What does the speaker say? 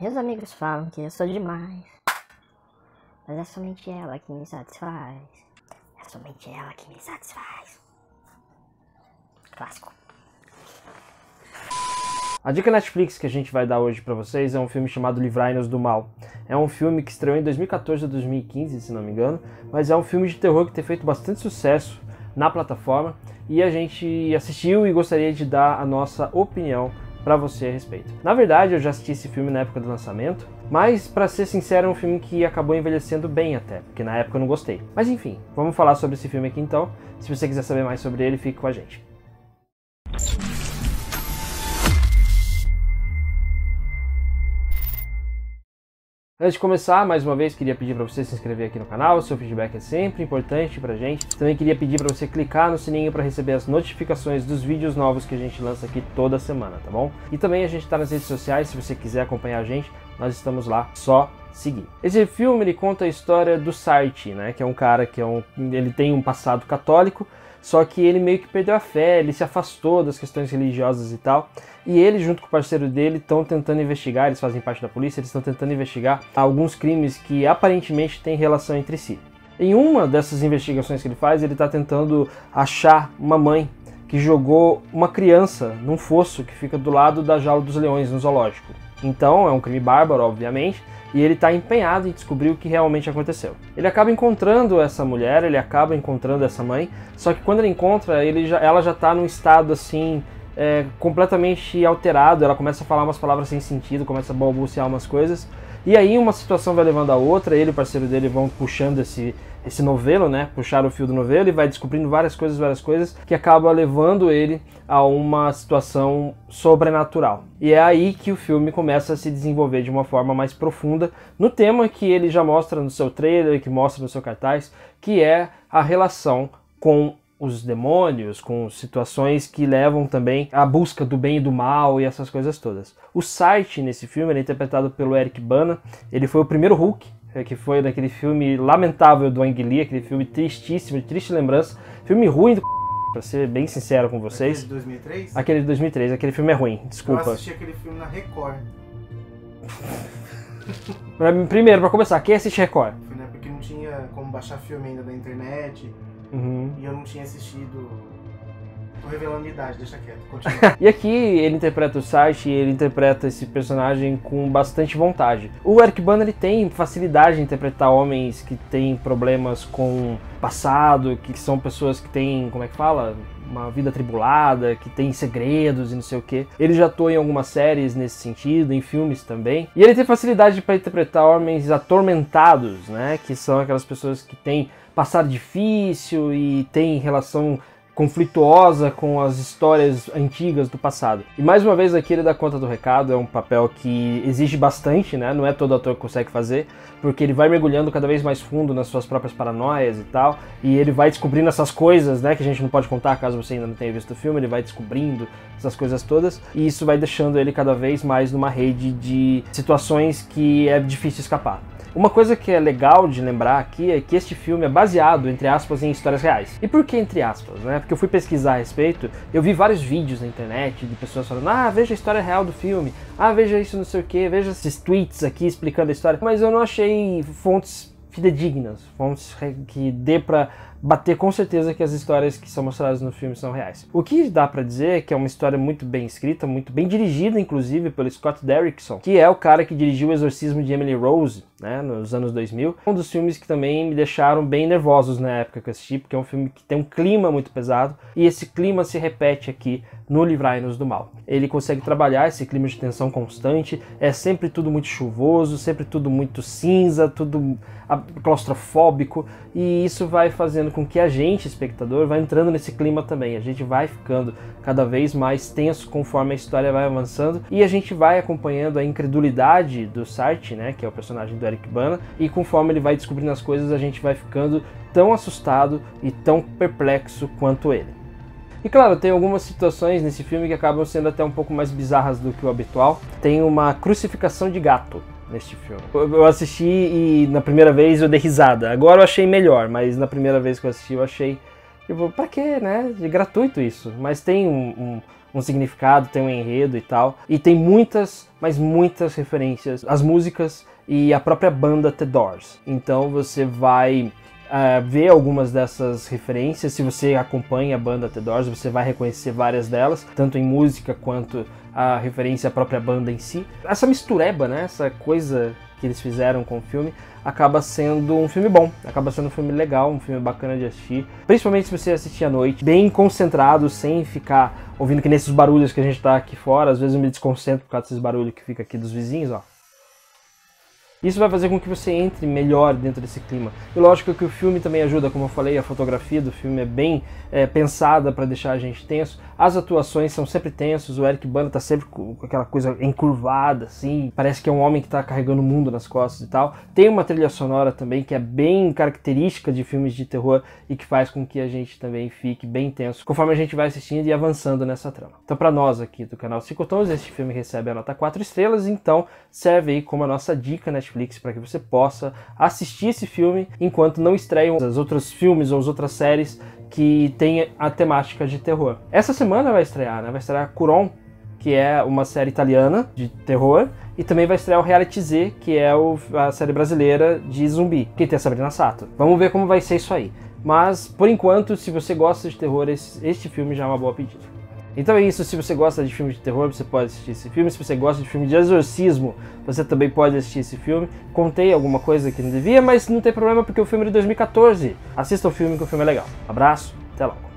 Meus amigos falam que eu sou demais. Mas é somente ela que me satisfaz. É somente ela que me satisfaz. Clássico. A dica Netflix que a gente vai dar hoje para vocês é um filme chamado Livrai-nos do Mal. É um filme que estreou em 2014 ou 2015, se não me engano, mas é um filme de terror que tem feito bastante sucesso na plataforma e a gente assistiu e gostaria de dar a nossa opinião para você a respeito. Na verdade, eu já assisti esse filme na época do lançamento, mas para ser sincero, é um filme que acabou envelhecendo bem até, porque na época eu não gostei. Mas enfim, vamos falar sobre esse filme aqui então. Se você quiser saber mais sobre ele, fique com a gente. Antes de começar, mais uma vez, queria pedir para você se inscrever aqui no canal, seu feedback é sempre importante pra gente. Também queria pedir para você clicar no sininho para receber as notificações dos vídeos novos que a gente lança aqui toda semana, tá bom? E também a gente está nas redes sociais, se você quiser acompanhar a gente, nós estamos lá, só seguir. Esse filme ele conta a história do Sartre, né, que é um cara que é um, ele tem um passado católico, só que ele meio que perdeu a fé, ele se afastou das questões religiosas e tal. E ele, junto com o parceiro dele, estão tentando investigar, eles fazem parte da polícia, eles estão tentando investigar alguns crimes que aparentemente têm relação entre si. Em uma dessas investigações que ele faz, ele está tentando achar uma mãe que jogou uma criança num fosso que fica do lado da jaula dos leões no zoológico. Então, é um crime bárbaro, obviamente, e ele está empenhado em descobrir o que realmente aconteceu. Ele acaba encontrando essa mulher, ele acaba encontrando essa mãe, só que quando ele encontra, ele já, ela já está num estado assim é, completamente alterado, ela começa a falar umas palavras sem sentido, começa a balbuciar umas coisas, e aí uma situação vai levando a outra, ele e o parceiro dele vão puxando esse, esse novelo, né? Puxar o fio do novelo e vai descobrindo várias coisas, várias coisas, que acaba levando ele a uma situação sobrenatural. E é aí que o filme começa a se desenvolver de uma forma mais profunda no tema que ele já mostra no seu trailer, que mostra no seu cartaz, que é a relação com os demônios, com situações que levam também à busca do bem e do mal e essas coisas todas. O Sight nesse filme é interpretado pelo Eric Bana, ele foi o primeiro Hulk, é, que foi daquele filme lamentável do Ang Lee, aquele filme tristíssimo, de triste lembrança, filme ruim do Pra ser bem sincero com vocês. Aquele de 2003? Aquele de 2003, aquele filme é ruim, desculpa. Eu assisti aquele filme na Record. Primeiro, pra começar, quem assiste Record? Foi na época que não tinha como baixar filme ainda na internet. Uhum. E eu não tinha assistido. Tô revelando minha idade, deixa quieto, continua. e aqui ele interpreta o Sashi, ele interpreta esse personagem com bastante vontade. O Eric Bana ele tem facilidade em interpretar homens que têm problemas com passado, que são pessoas que têm, como é que fala? uma vida tribulada, que tem segredos e não sei o que. Ele já atuou em algumas séries nesse sentido, em filmes também. E ele tem facilidade para interpretar homens atormentados, né? Que são aquelas pessoas que têm passado difícil e têm relação conflituosa com as histórias antigas do passado. E mais uma vez aqui ele dá conta do recado, é um papel que exige bastante, né? Não é todo ator que consegue fazer, porque ele vai mergulhando cada vez mais fundo nas suas próprias paranoias e tal, e ele vai descobrindo essas coisas, né, que a gente não pode contar caso você ainda não tenha visto o filme, ele vai descobrindo essas coisas todas, e isso vai deixando ele cada vez mais numa rede de situações que é difícil escapar. Uma coisa que é legal de lembrar aqui é que este filme é baseado, entre aspas, em histórias reais. E por que entre aspas, né? Porque eu fui pesquisar a respeito, eu vi vários vídeos na internet de pessoas falando, ah, veja a história real do filme, ah, veja isso não sei o que, veja esses tweets aqui explicando a história, mas eu não achei fontes fidedignas, fontes que dê para bater com certeza que as histórias que são mostradas no filme são reais. O que dá para dizer é que é uma história muito bem escrita, muito bem dirigida, inclusive, pelo Scott Derrickson, que é o cara que dirigiu O Exorcismo de Emily Rose, né, nos anos 2000. Um dos filmes que também me deixaram bem nervosos na época que eu assisti, porque é um filme que tem um clima muito pesado, e esse clima se repete aqui no Livrai-nos do Mal. Ele consegue trabalhar esse clima de tensão constante, é sempre tudo muito chuvoso, sempre tudo muito cinza, tudo claustrofóbico, e isso vai fazendo com que a gente, espectador, vai entrando nesse clima também. A gente vai ficando cada vez mais tenso conforme a história vai avançando e a gente vai acompanhando a incredulidade do Sartre, né, que é o personagem do Eric Bana, e conforme ele vai descobrindo as coisas, a gente vai ficando tão assustado e tão perplexo quanto ele. E claro, tem algumas situações nesse filme que acabam sendo até um pouco mais bizarras do que o habitual. Tem uma crucificação de gato neste filme. Eu assisti e na primeira vez eu dei risada. Agora eu achei melhor, mas na primeira vez que eu assisti eu achei, tipo, pra quê, né? De gratuito isso. Mas tem um, um, um significado, tem um enredo e tal. E tem muitas, mas muitas referências às músicas e à própria banda The Doors. Então você vai uh, ver algumas dessas referências. Se você acompanha a banda The Doors, você vai reconhecer várias delas, tanto em música quanto a referência à própria banda em si. Essa mistureba, né? Essa coisa que eles fizeram com o filme, acaba sendo um filme bom, acaba sendo um filme legal, um filme bacana de assistir, principalmente se você assistir à noite, bem concentrado, sem ficar ouvindo que nesses barulhos que a gente tá aqui fora, às vezes eu me desconcentro por causa desses barulhos que fica aqui dos vizinhos, ó. Isso vai fazer com que você entre melhor dentro desse clima. E lógico que o filme também ajuda, como eu falei, a fotografia do filme é bem é, pensada para deixar a gente tenso. As atuações são sempre tensos, o Eric Bana tá sempre com aquela coisa encurvada, assim, parece que é um homem que tá carregando o mundo nas costas e tal. Tem uma trilha sonora também que é bem característica de filmes de terror e que faz com que a gente também fique bem tenso conforme a gente vai assistindo e avançando nessa trama. Então, para nós aqui do canal Cicotons, este filme recebe a nota 4 estrelas, então serve aí como a nossa dica Netflix Netflix para que você possa assistir esse filme enquanto não estreiam os outros filmes ou as outras séries que têm a temática de terror. Essa semana vai estrear, né? Vai estrear Curon, que é uma série italiana de terror, e também vai estrear o Reality Z, que é a série brasileira de zumbi, que tem a Sabrina Sato. Vamos ver como vai ser isso aí. Mas, por enquanto, se você gosta de terror, este filme já é uma boa pedida. Então é isso, se você gosta de filme de terror, você pode assistir esse filme. Se você gosta de filme de exorcismo, você também pode assistir esse filme. Contei alguma coisa que não devia, mas não tem problema porque o filme é de 2014. Assista o filme que o filme é legal. Abraço, até logo.